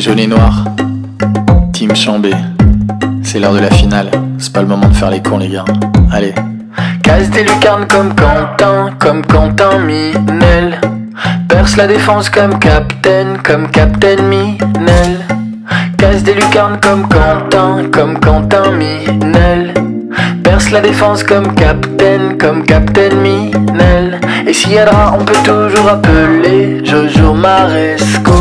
Jaune et noir, Team Chambé. C'est l'heure de la finale, c'est pas le moment de faire les cons les gars. Allez. Casse des lucarnes comme Quentin, comme Quentin Minel. Perce la défense comme Captain, comme Captain Minel. Casse des lucarnes comme Quentin, comme Quentin Minel. La défense comme Captain, comme Captain Minel. Et s'il y a drap, on peut toujours appeler Jojo Maresco.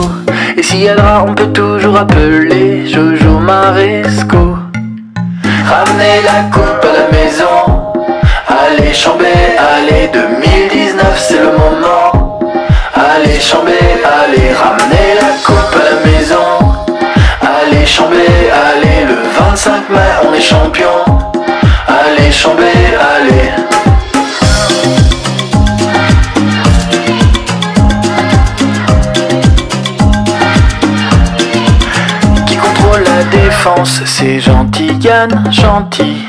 Et s'il y a drap, on peut toujours appeler Jojo Maresco. Ramenez la coupe à la maison. Allez Chambé, allez 2019 c'est le moment. Allez Chambé, allez ramenez la coupe à la maison. Allez Chambé, allez le 25 mai on est champion. Chambé, allez. Qui contrôle la défense, c'est gentil Yann, gentil.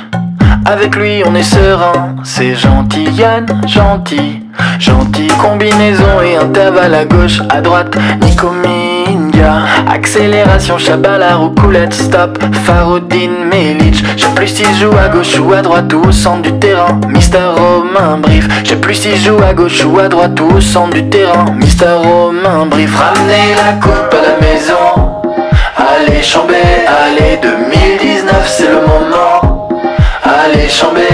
Avec lui on est serein, c'est gentil Yann, gentil. Gentil combinaison et intervalle à gauche, à droite, Nico Minga. Accélération, Chabala, roucoulette, stop, Faroudine, Melic. J'ai plus si je joue à gauche ou à droite ou au centre du terrain. Mister Romain Brief. J'ai plus si je joue à gauche ou à droite ou au centre du terrain. Mister Romain Brief. Ramenez la coupe à la maison. Allez Chambé, allez 2019 c'est le moment. Allez Chambé,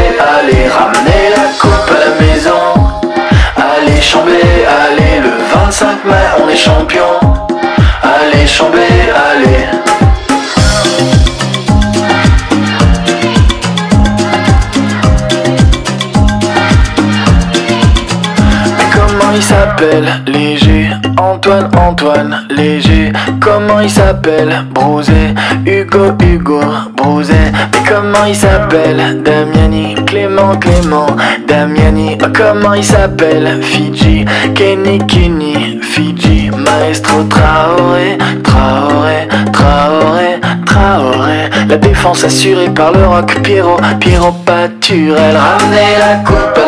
s'appelle Léger. Antoine Antoine Léger. Comment il s'appelle? Brosé. Hugo Hugo Brosé. Mais comment il s'appelle? Damiani Clément Clément Damiani. Oh, Comment il s'appelle? Fidji Kenny Kenny Fidji. Maestro Traoré Traoré Traoré Traoré. La défense assurée par le rock. Pierrot Pierrot Paturel Ramenez la coupe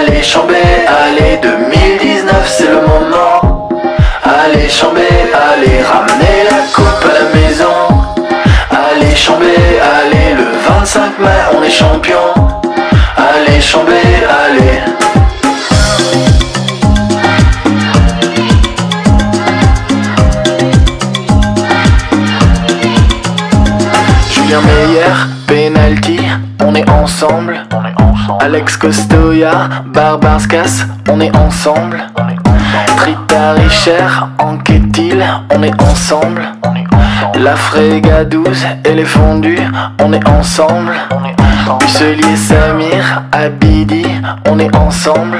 Allez Chambé, allez 2019 c'est le moment. Allez Chambé, allez ramenez la coupe à la maison. Allez Chambé, allez le 25 mai on est champion. Allez Chambé, allez. Julien Meyer, penalty, on est ensemble. Alex Costoya, Barbarskas, on est ensemble. Trita Richer, Anquetil, on est ensemble. La Fréga 12, elle est fondue, on est ensemble. Busselier Samir, Abidi, on est ensemble.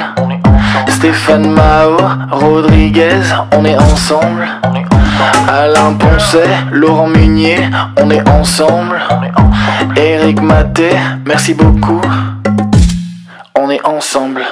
Stéphane Mao, Rodriguez, on est ensemble. Alain Poncet, Laurent Munier, on est ensemble. Eric Maté, merci beaucoup. Ensemble.